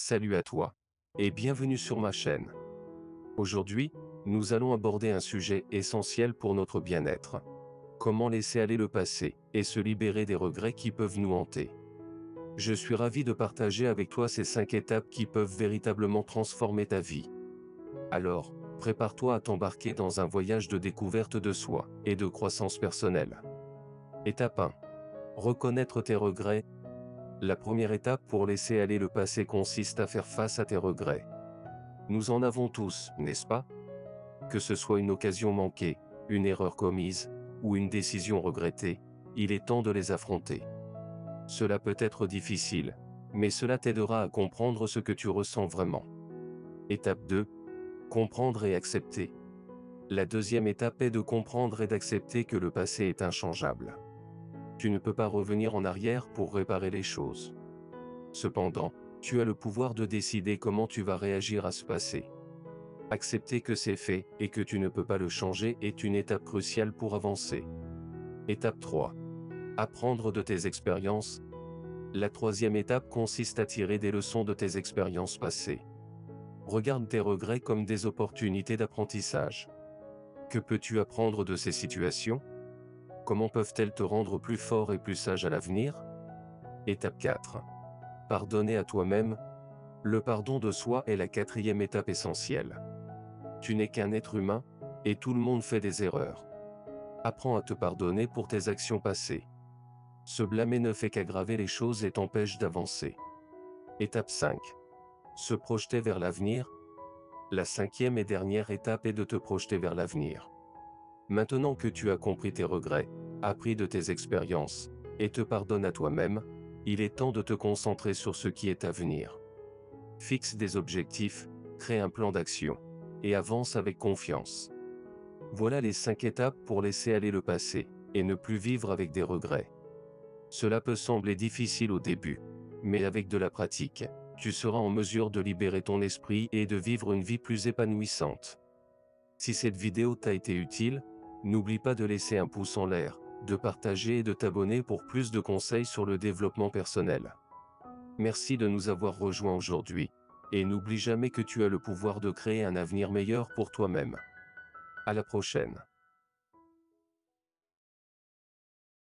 Salut à toi et bienvenue sur ma chaîne. Aujourd'hui, nous allons aborder un sujet essentiel pour notre bien-être. Comment laisser aller le passé et se libérer des regrets qui peuvent nous hanter. Je suis ravi de partager avec toi ces 5 étapes qui peuvent véritablement transformer ta vie. Alors, prépare-toi à t'embarquer dans un voyage de découverte de soi et de croissance personnelle. Étape 1. Reconnaître tes regrets la première étape pour laisser aller le passé consiste à faire face à tes regrets. Nous en avons tous, n'est-ce pas? Que ce soit une occasion manquée, une erreur commise, ou une décision regrettée, il est temps de les affronter. Cela peut être difficile, mais cela t'aidera à comprendre ce que tu ressens vraiment. Étape 2. Comprendre et accepter. La deuxième étape est de comprendre et d'accepter que le passé est inchangeable tu ne peux pas revenir en arrière pour réparer les choses. Cependant, tu as le pouvoir de décider comment tu vas réagir à ce passé. Accepter que c'est fait et que tu ne peux pas le changer est une étape cruciale pour avancer. Étape 3. Apprendre de tes expériences. La troisième étape consiste à tirer des leçons de tes expériences passées. Regarde tes regrets comme des opportunités d'apprentissage. Que peux-tu apprendre de ces situations? Comment peuvent-elles te rendre plus fort et plus sage à l'avenir? Étape 4. Pardonner à toi-même. Le pardon de soi est la quatrième étape essentielle. Tu n'es qu'un être humain, et tout le monde fait des erreurs. Apprends à te pardonner pour tes actions passées. Se blâmer ne fait qu'aggraver les choses et t'empêche d'avancer. Étape 5. Se projeter vers l'avenir. La cinquième et dernière étape est de te projeter vers l'avenir. Maintenant que tu as compris tes regrets, appris de tes expériences, et te pardonne à toi-même, il est temps de te concentrer sur ce qui est à venir. Fixe des objectifs, crée un plan d'action, et avance avec confiance. Voilà les cinq étapes pour laisser aller le passé, et ne plus vivre avec des regrets. Cela peut sembler difficile au début, mais avec de la pratique, tu seras en mesure de libérer ton esprit et de vivre une vie plus épanouissante. Si cette vidéo t'a été utile, n'oublie pas de laisser un pouce en l'air, de partager et de t'abonner pour plus de conseils sur le développement personnel. Merci de nous avoir rejoints aujourd'hui, et n'oublie jamais que tu as le pouvoir de créer un avenir meilleur pour toi-même. À la prochaine.